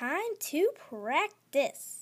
Time to practice.